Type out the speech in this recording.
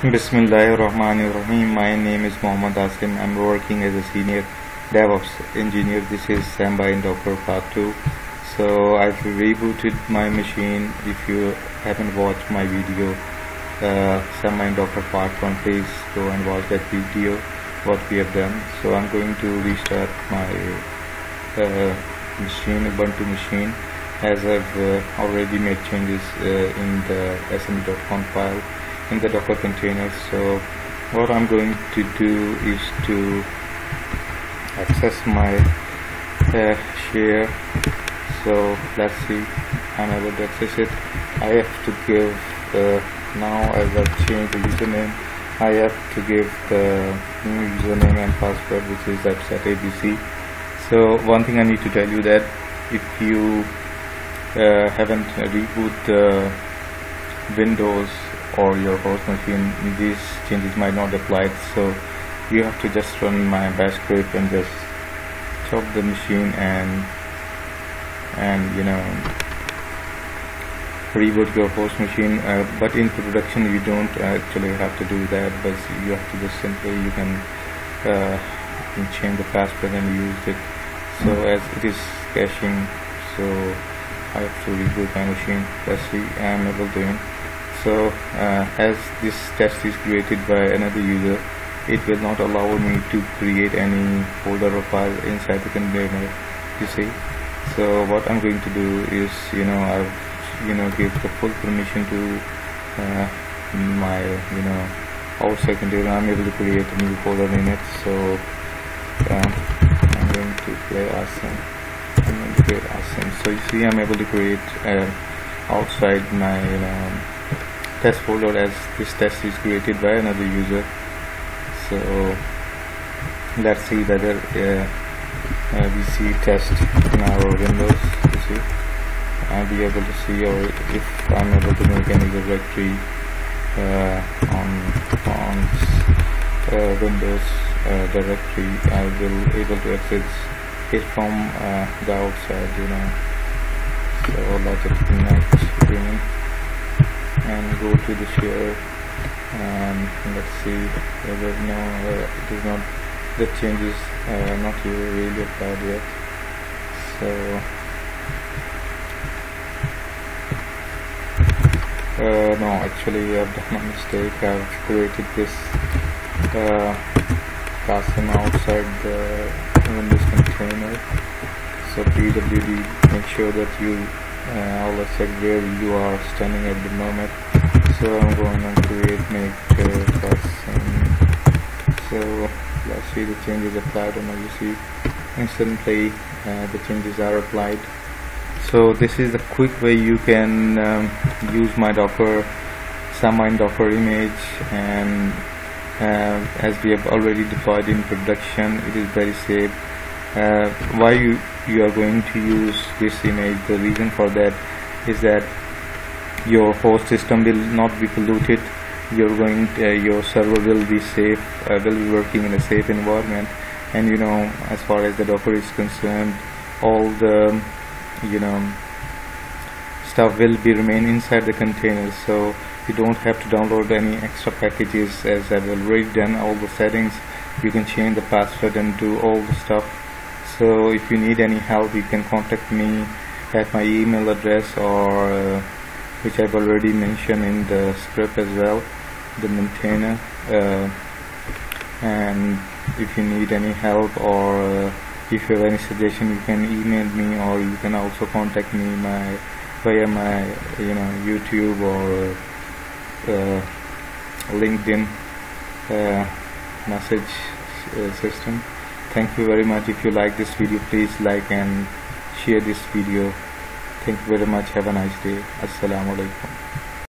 Bismillahirrahmanirrahim. My name is Mohammad Asim. I'm working as a senior DevOps engineer. This is Samba in Docker Part 2. So I've rebooted my machine. If you haven't watched my video, uh, Samba Docker Part 1, please go and watch that video, what we have done. So I'm going to restart my uh, machine, Ubuntu machine, as I've uh, already made changes uh, in the smb.conf file in the docker container so what I'm going to do is to access my uh, share. So let's see I'm able to access it. I have to give uh, now as I've changed the username. I have to give the new username and password which is abc so one thing I need to tell you that if you uh, haven't reboot the Windows or your host machine these changes might not apply so you have to just run my bash script and just stop the machine and and you know reboot your host machine. Uh, but in production you don't actually have to do that but you have to just simply you can, uh, you can change the password and use it. So as it is caching so I have to reboot my machine. Let's see I'm able to so uh, as this test is created by another user it will not allow me to create any folder or file inside the container you see. So what I'm going to do is you know I've you know give the full permission to uh, my you know outside container I'm able to create a new folder in it so um, I'm going to play awesome. I'm going to create awesome. So you see I'm able to create uh, outside my you know test folder as this test is created by another user. So let's see whether uh, uh, we see test in our windows you see. I'll be able to see or if I'm able to make any directory uh, on on uh, Windows uh, directory I will able to access it from uh, the outside you know. So let's connect and go to the share and let's see whether no uh, it is not the changes uh, not really applied yet. So uh, no actually I've done a mistake. I've created this uh, outside the Windows container. So pwd make sure that you uh, I'll check where you are standing at the moment. So I'm going to create make uh, so let's see the changes applied and as you see. Instantly uh, the changes are applied. So this is a quick way you can um, use my docker Samba docker image and uh, as we have already deployed in production it is very safe uh, why you you are going to use this image? The reason for that is that your host system will not be polluted. You're going to, uh, your server will be safe uh, will be working in a safe environment. And you know as far as the docker is concerned all the you know stuff will be remain inside the container so you don't have to download any extra packages as I've already done all the settings. You can change the password and do all the stuff so if you need any help you can contact me at my email address or uh, which I've already mentioned in the script as well the maintainer uh, and if you need any help or uh, if you have any suggestion you can email me or you can also contact me my via my you know YouTube or uh, LinkedIn uh, message uh, system thank you very much. If you like this video please like and share this video. Thank you very much. Have a nice day. Assalamu alaikum